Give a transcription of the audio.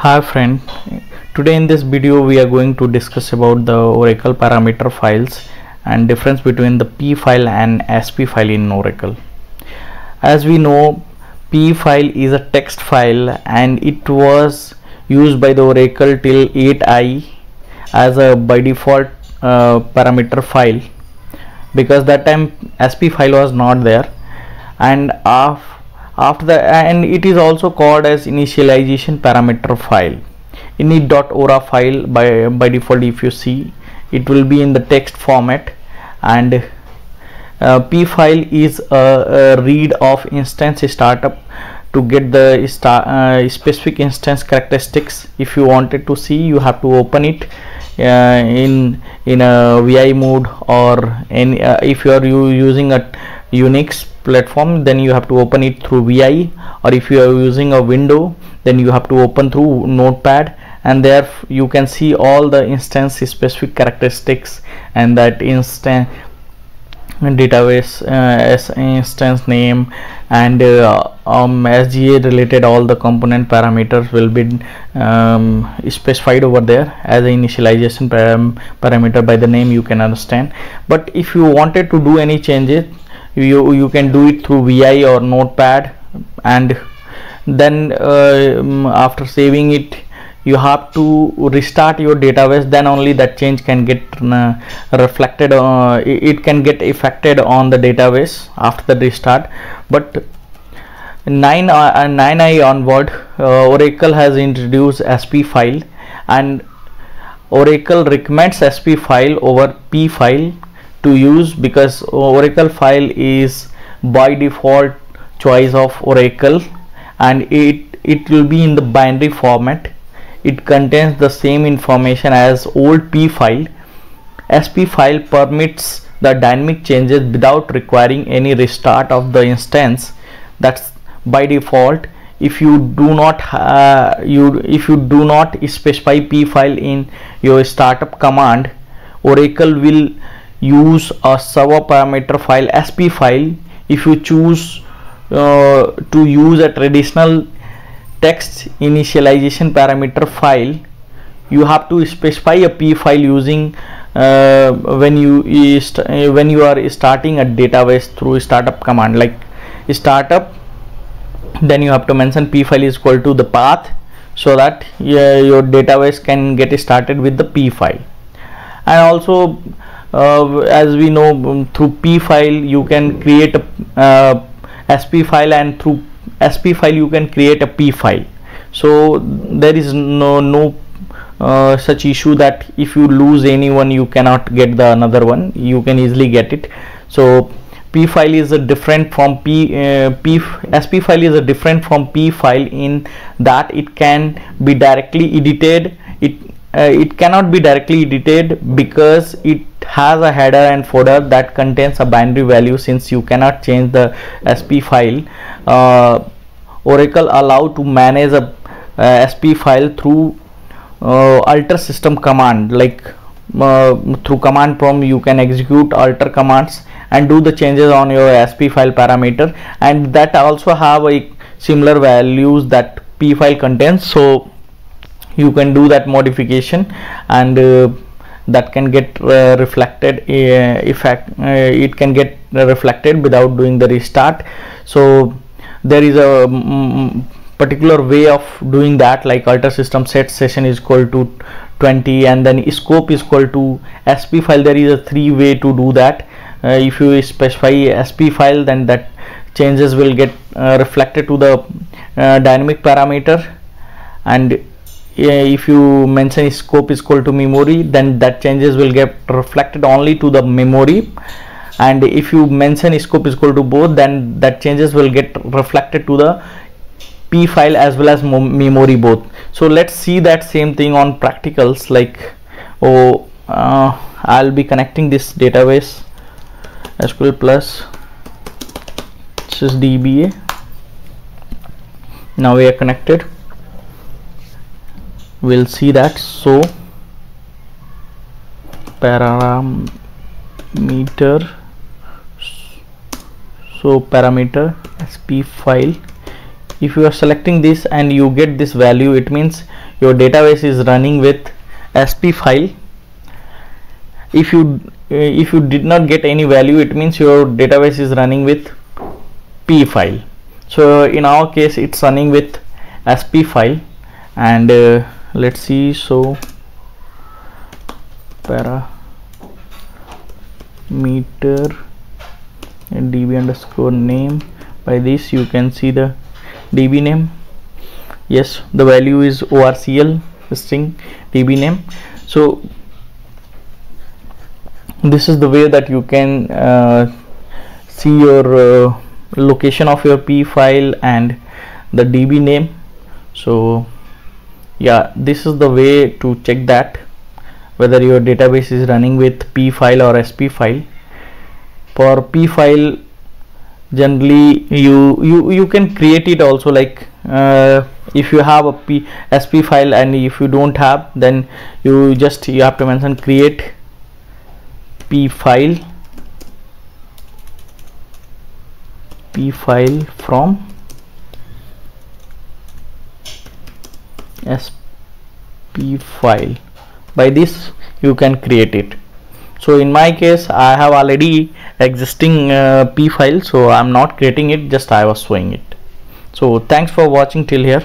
Hi friend, today in this video we are going to discuss about the Oracle parameter files and difference between the P file and SP file in Oracle. As we know P file is a text file and it was used by the Oracle till 8i as a by default uh, parameter file because that time SP file was not there and after after the and it is also called as initialization parameter file. init.ora file by by default if you see it will be in the text format. And uh, p file is a, a, read of instance startup to get the star, uh, specific instance characteristics. If you wanted to see you have to open it uh, in in a vi mode or any uh, if you are using a unix platform then you have to open it through vi or if you are using a window then you have to open through notepad. And there you can see all the instance specific characteristics and that instance database uh, instance name and uh, um, SGA related all the component parameters will be um, specified over there as an initialization param parameter by the name you can understand. But if you wanted to do any changes you you can do it through vi or notepad. And then uh, after saving it you have to restart your database. Then only that change can get uh, reflected uh, it can get affected on the database after the restart. But 9 uh, 9i onward uh, oracle has introduced sp file. And oracle recommends sp file over p file to use because oracle file is by default choice of oracle and it it will be in the binary format. It contains the same information as old p file. Sp file permits the dynamic changes without requiring any restart of the instance. That's by default. If you do not uh, you if you do not specify p file in your startup command oracle will use a server parameter file sp file if you choose uh, to use a traditional text initialization parameter file you have to specify a p file using uh, when you uh, when you are starting a database through startup command. Like startup then you have to mention p file is equal to the path so that uh, your database can get started with the p file. And also uh, as we know um, through p file you can create a uh, sp file and through sp file you can create a p file. So there is no no uh, such issue that if you lose anyone you cannot get the another one. You can easily get it. So p file is a different from p uh, p sp file is a different from p file in that it can be directly edited. It it cannot be directly edited because it has a header and footer that contains a binary value since you cannot change the sp file. Uh, oracle allow to manage a uh, sp file through uh, alter system command like uh, through command prompt you can execute alter commands and do the changes on your sp file parameter. And that also have a similar values that p file contains. So you can do that modification and uh, that can get uh, reflected uh, effect uh, it can get reflected without doing the restart. So there is a mm, particular way of doing that like alter system set session is equal to 20 and then scope is equal to sp file. There is a three way to do that. Uh, if you specify sp file then that changes will get uh, reflected to the uh, dynamic parameter. And if you mention scope is equal to memory then that changes will get reflected only to the memory. And if you mention scope is equal to both then that changes will get reflected to the p file as well as memory both. So let's see that same thing on practicals like oh uh, I'll be connecting this database SQL plus this is dba now we are connected we'll see that. So parameter so parameter sp file. If you are selecting this and you get this value it means your database is running with sp file. If you uh, if you did not get any value it means your database is running with p file. So in our case it's running with sp file. And uh, let's see so para parameter db underscore name. By this you can see the db name. Yes the value is orcl string db name. So this is the way that you can uh, see your uh, location of your p file and the db name. So yeah this is the way to check that whether your database is running with p file or sp file. For p file generally you you you can create it also like uh, if you have a p sp file and if you don't have then you just you have to mention create p file. P file from sp file. By this you can create it. So in my case i have already existing uh, p file so i'm not creating it just i was showing it. So thanks for watching till here